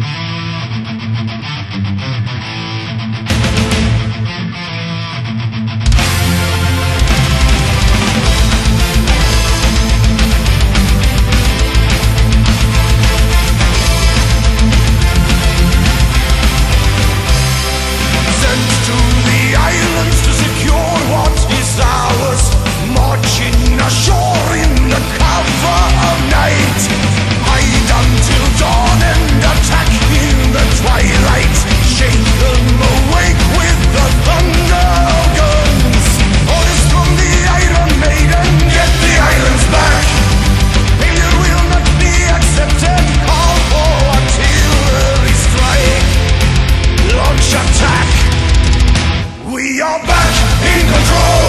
Bye. you're back in control.